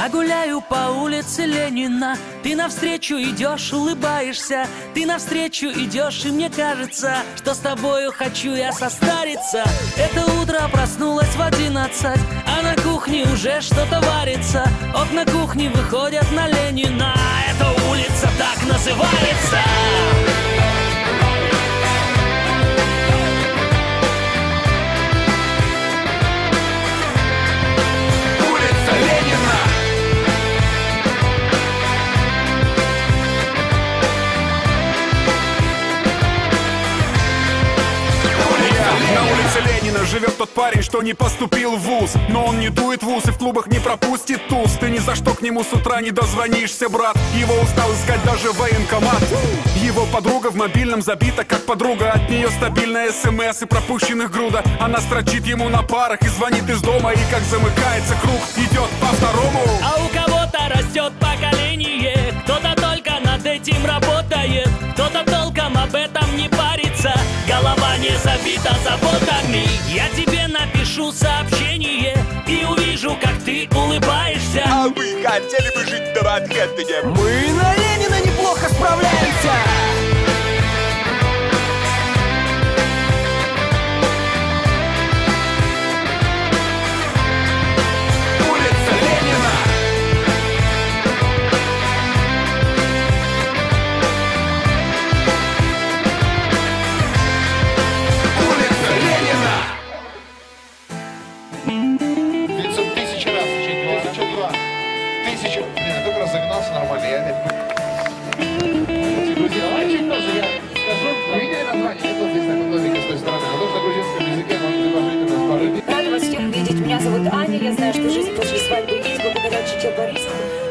Я гуляю по улице Ленина Ты навстречу идешь, улыбаешься. Ты навстречу идешь, и мне кажется Что с тобою хочу я состариться. Это утро проснулась в одиннадцать А на кухне уже что-то варится. Окна кухни выходят на Ленина улица так называется На улице Ленина живет тот парень, что не поступил в вуз. Но он не дует в ус и в клубах не пропустит туз. Ты ни за что к нему с утра не дозвонишься, брат. Его устал искать даже военкомат. Его подруга в мобильном забита как подруга. От нее стабильная смс и пропущенных груда. Она строчит ему на парах и звонит из дома. И как замыкается круг, идет по второму. А у кого-то растет поколение. Кто-то только над этим работает Кто-то толком об этом не парится Голова не забита заботами Я тебе напишу сообщение И увижу, как ты улыбаешься А вы хотели бы жить на Манхэттене? Мы на Блин, я только разогнался нормально, я опять...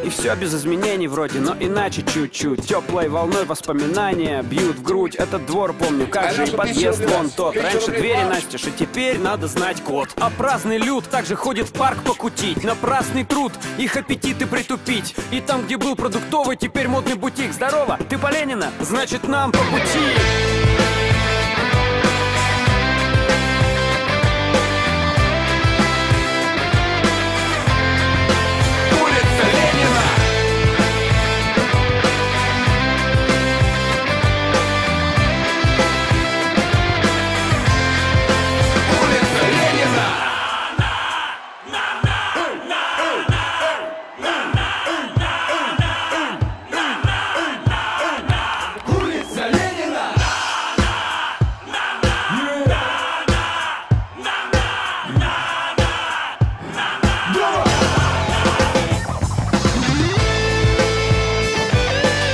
И все без изменений вроде, но иначе чуть-чуть. Теплой волной воспоминания бьют в грудь. Этот двор помню, как же и подъезд вон тот. Раньше двери настежь, и теперь надо знать код. А праздный люд также ходит в парк покутить. На праздный труд их аппетиты притупить. И там, где был продуктовый, теперь модный бутик. Здорово, ты по Ленина? Значит нам по пути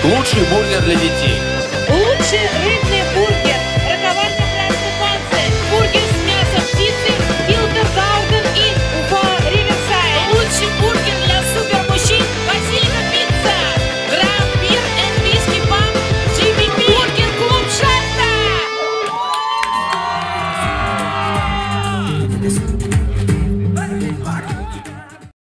Лучший бургер для детей. Лучший